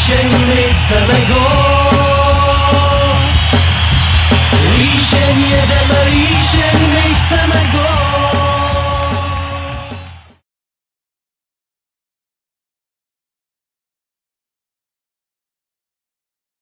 się nie chcemy go Lisien jedziemy, lisien